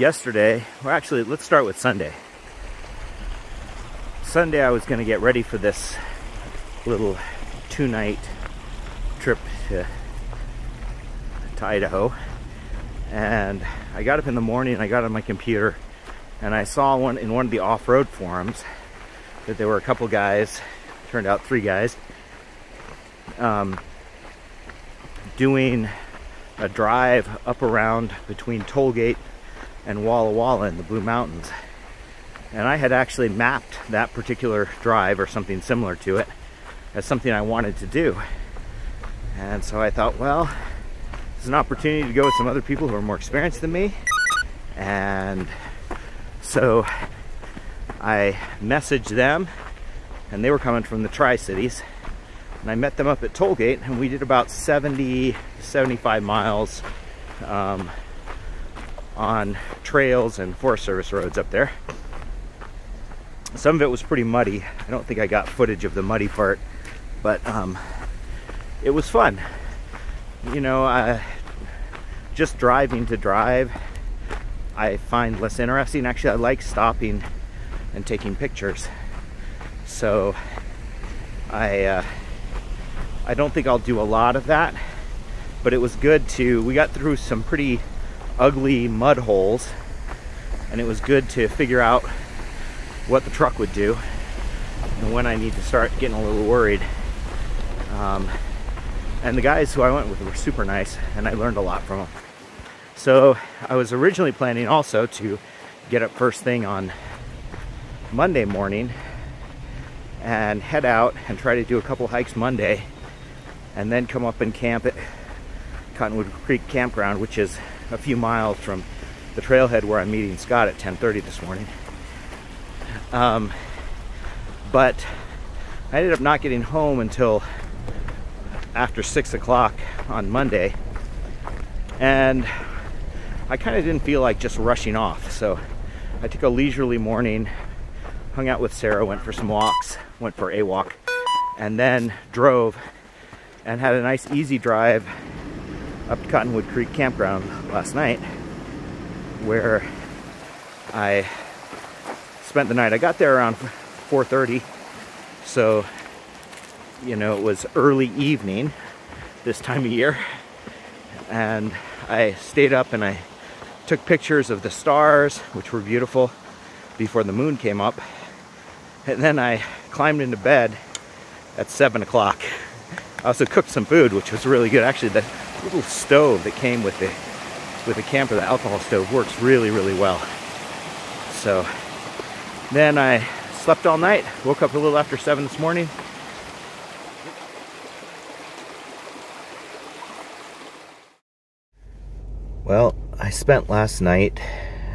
yesterday, well actually let's start with Sunday. Sunday I was going to get ready for this little two night trip to, to Idaho and I got up in the morning and I got on my computer and I saw one in one of the off-road forums that there were a couple guys, turned out three guys, um, doing a drive up around between Tollgate and Walla Walla in the Blue Mountains. And I had actually mapped that particular drive or something similar to it as something I wanted to do. And so I thought, well, it's an opportunity to go with some other people who are more experienced than me. And so I messaged them, and they were coming from the Tri Cities. And I met them up at Tollgate, and we did about 70, 75 miles um, on trails and Forest Service roads up there. Some of it was pretty muddy. I don't think I got footage of the muddy part, but um, it was fun. You know, uh, just driving to drive, I find less interesting. Actually, I like stopping and taking pictures. So I, uh, I don't think I'll do a lot of that, but it was good to, we got through some pretty ugly mud holes and it was good to figure out what the truck would do and when I need to start getting a little worried. Um, and the guys who I went with were super nice and I learned a lot from them. So I was originally planning also to get up first thing on Monday morning and head out and try to do a couple hikes Monday and then come up and camp at Cottonwood Creek Campground, which is a few miles from the trailhead where I'm meeting Scott at 10:30 this morning. Um, but I ended up not getting home until after six o'clock on Monday, and I kind of didn't feel like just rushing off. So I took a leisurely morning, hung out with Sarah, went for some walks, went for a walk, and then drove and had a nice easy drive up to Cottonwood Creek Campground last night where I spent the night. I got there around 4.30 so you know it was early evening this time of year and I stayed up and I took pictures of the stars which were beautiful before the moon came up and then I climbed into bed at 7 o'clock. I also cooked some food which was really good. Actually the little stove that came with the with the camper, the alcohol stove, works really, really well. So then I slept all night, woke up a little after 7 this morning. Well, I spent last night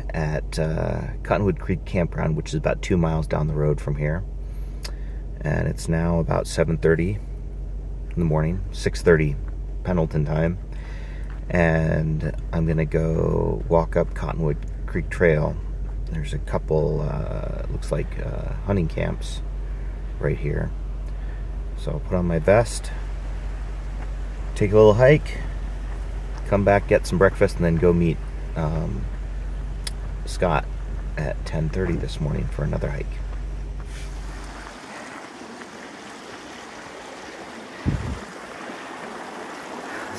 at uh, Cottonwood Creek Campground, which is about two miles down the road from here. And it's now about 7.30 in the morning, 6.30 Pendleton time. And I'm going to go walk up Cottonwood Creek Trail. There's a couple, uh, looks like uh, hunting camps right here. So I'll put on my vest, take a little hike, come back, get some breakfast, and then go meet um, Scott at 10.30 this morning for another hike.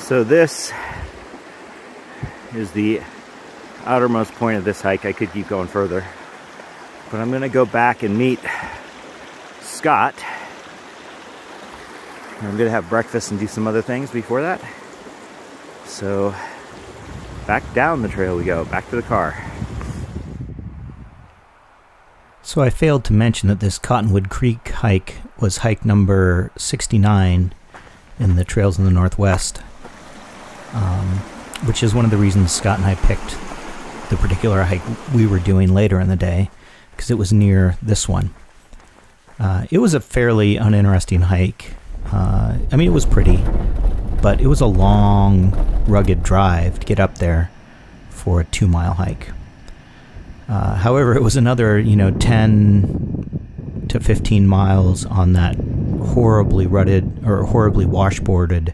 So this is the outermost point of this hike. I could keep going further. But I'm gonna go back and meet Scott. I'm gonna have breakfast and do some other things before that. So back down the trail we go, back to the car. So I failed to mention that this Cottonwood Creek hike was hike number 69 in the Trails in the Northwest, um, which is one of the reasons Scott and I picked the particular hike we were doing later in the day, because it was near this one. Uh, it was a fairly uninteresting hike. Uh, I mean, it was pretty, but it was a long, rugged drive to get up there for a two mile hike. Uh, however, it was another, you know, 10 to 15 miles on that horribly rutted or horribly washboarded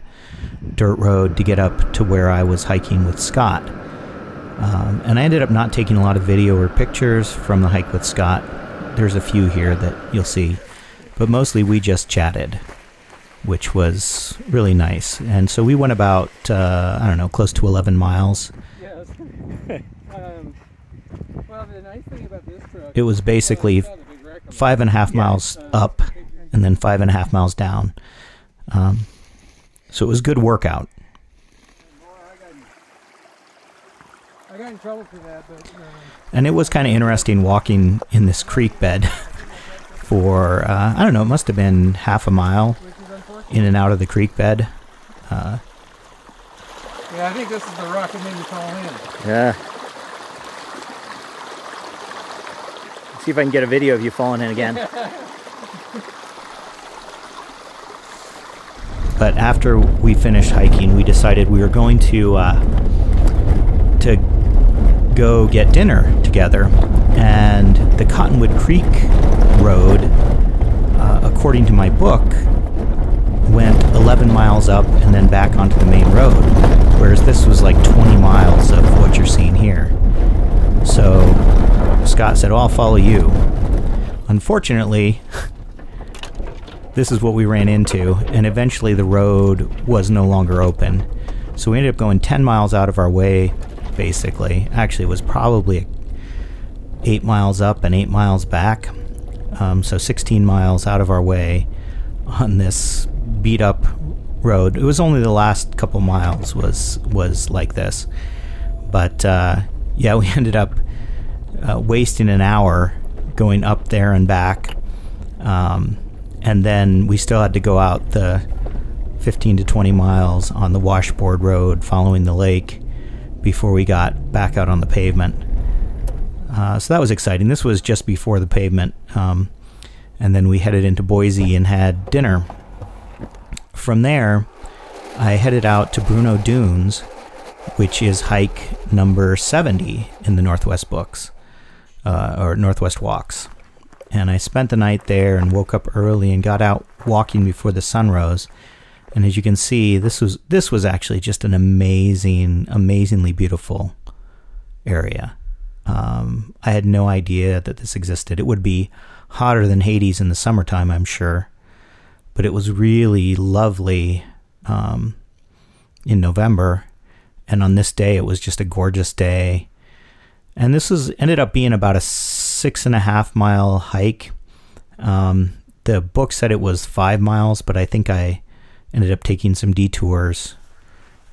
dirt road to get up to where I was hiking with Scott. Um, and I ended up not taking a lot of video or pictures from the hike with Scott. There's a few here that you'll see, but mostly we just chatted, which was really nice. And so we went about, uh, I don't know, close to 11 miles. Yeah, um, well, the nice thing about this truck. It was basically it's got a big rack on it. five and a half miles Uh, up and then five and a half miles down. Um, so it was good workout. I got in- I got in trouble for that, but um, And it was kind of interesting walking in this creek bed for, uh, I don't know, it must have been half a mile which is unfortunate. in and out of the creek bed. Uh, Yeah, I think this is the rock that made me fall in. Yeah. See if I can get a video of you falling in again. but after we finished hiking, we decided we were going to uh, to go get dinner together. And the Cottonwood Creek Road, uh, according to my book, went 11 miles up and then back onto the main road, whereas this was like 20 miles of what you're seeing here. So Scott said, "Well, I'll follow you." Unfortunately, this is what we ran into, and eventually the road was no longer open. So we ended up going 10 miles out of our way, basically. Actually, it was probably eight miles up and eight miles back. Um, so 16 miles out of our way on this beat up road. It was only the last couple miles was was like this, but uh, yeah, we ended up uh, wasting an hour going up there and back. Um, and then we still had to go out the 15 to 20 miles on the washboard road following the lake before we got back out on the pavement. Uh, so that was exciting. This was just before the pavement. Um, and then we headed into Boise and had dinner. From there, I headed out to Bruneau Dunes, which is hike number 70 in the Northwest books, uh, or Northwest walks and I spent the night there and woke up early and got out walking before the sun rose. And as you can see, this was this was actually just an amazing, amazingly beautiful area. Um, I had no idea that this existed. It would be hotter than Hades in the summertime, I'm sure, but it was really lovely um, in November. And on this day, it was just a gorgeous day. And this was ended up being about a six and a half mile hike. Um, the book said it was five miles, but I think I ended up taking some detours.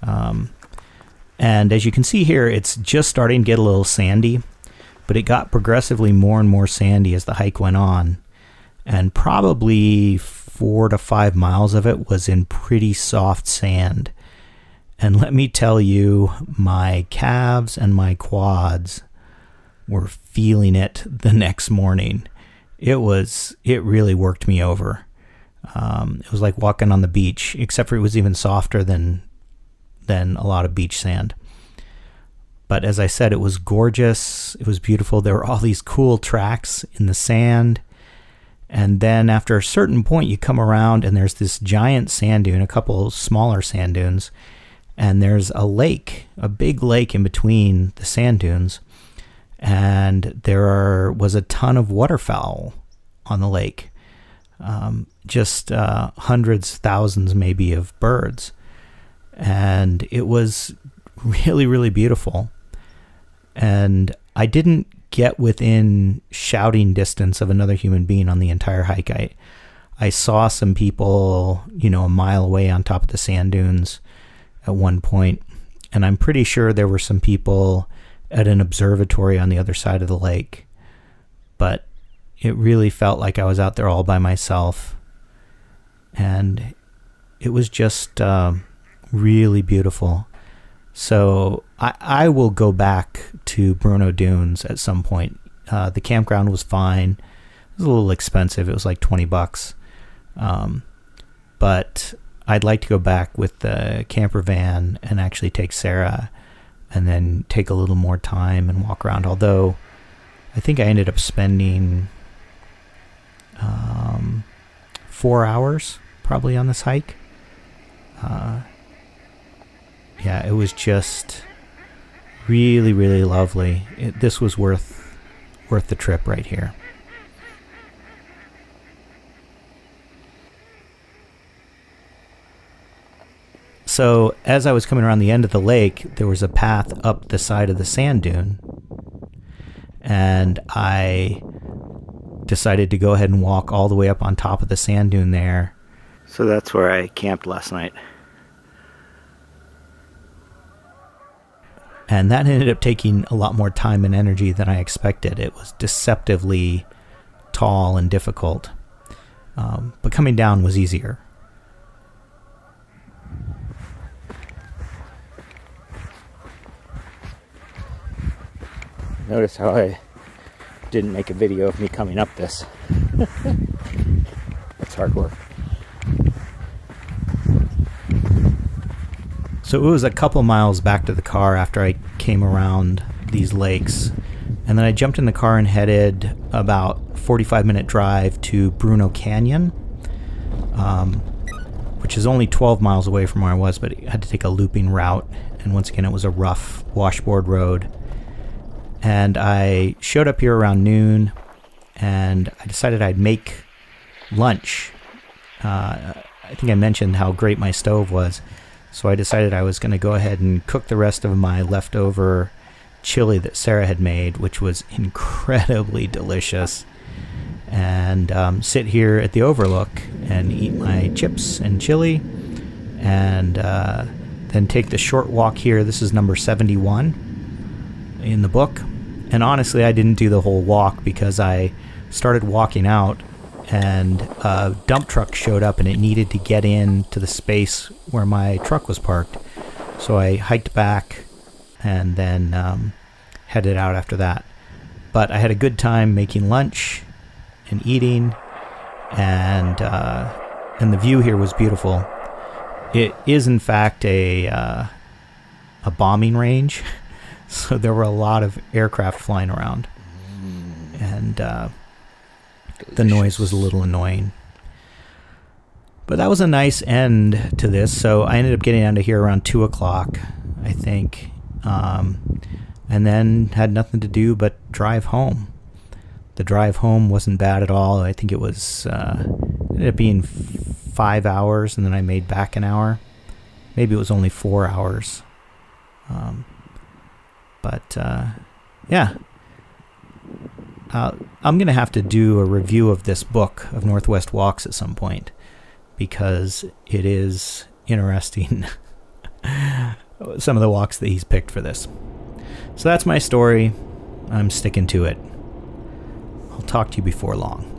Um, and as you can see here, it's just starting to get a little sandy, but it got progressively more and more sandy as the hike went on. And probably four to five miles of it was in pretty soft sand. And let me tell you, my calves and my quads were feeling it the next morning. It was, it really worked me over. Um, it was like walking on the beach, except for it was even softer than than a lot of beach sand. But as I said, it was gorgeous. It was beautiful. There were all these cool tracks in the sand. And then after a certain point, you come around and there's this giant sand dune, a couple smaller sand dunes, and there's a lake, a big lake in between the sand dunes. And there are, was a ton of waterfowl on the lake. Um, just uh, hundreds, thousands maybe of birds. And it was really, really beautiful. And I didn't get within shouting distance of another human being on the entire hike. I, I saw some people, you know, a mile away on top of the sand dunes at one point, and I'm pretty sure there were some people at an observatory on the other side of the lake. But it really felt like I was out there all by myself, and it was just um, really beautiful. So I, I will go back to Bruneau Dunes at some point. Uh, the campground was fine. It was a little expensive. It was like 20 bucks. Um, but I'd like to go back with the camper van and actually take Sarah and then take a little more time and walk around. Although I think I ended up spending um, four hours probably on this hike. Uh, yeah, it was just Really, really lovely. It, this was worth worth the trip right here. So, as I was coming around the end of the lake, there was a path up the side of the sand dune. And I decided to go ahead and walk all the way up on top of the sand dune there. So that's where I camped last night. And that ended up taking a lot more time and energy than I expected. It was deceptively tall and difficult. Um, but coming down was easier. Notice how I didn't make a video of me coming up this. That's hard work. So it was a couple miles back to the car after I came around these lakes. And then I jumped in the car and headed about 45 minute drive to Bruneau Canyon, um, which is only 12 miles away from where I was, but I had to take a looping route. And once again, it was a rough washboard road and I showed up here around noon, and I decided I'd make lunch. Uh, I think I mentioned how great my stove was, so I decided I was going to go ahead and cook the rest of my leftover chili that Sarah had made, which was incredibly delicious, and um, sit here at the Overlook and eat my chips and chili, and uh, then take the short walk here. This is number 71 in the book and honestly, I didn't do the whole walk because I started walking out and a dump truck showed up and it needed to get in to the space where my truck was parked. So I hiked back and then um, headed out after that. But I had a good time making lunch and eating, and uh, and the view here was beautiful. It is in fact a uh, a bombing range. So there were a lot of aircraft flying around. And uh, the noise was a little annoying. But that was a nice end to this. So I ended up getting down to here around 2 o'clock, I think. Um, and then had nothing to do but drive home. The drive home wasn't bad at all. I think it was uh, ended up being five hours, and then I made back an hour. Maybe it was only four hours. Um, but uh, yeah, uh, I'm gonna have to do a review of this book of Northwest Walks at some point because it is interesting. some of the walks that he's picked for this. So that's my story. I'm sticking to it. I'll talk to you before long.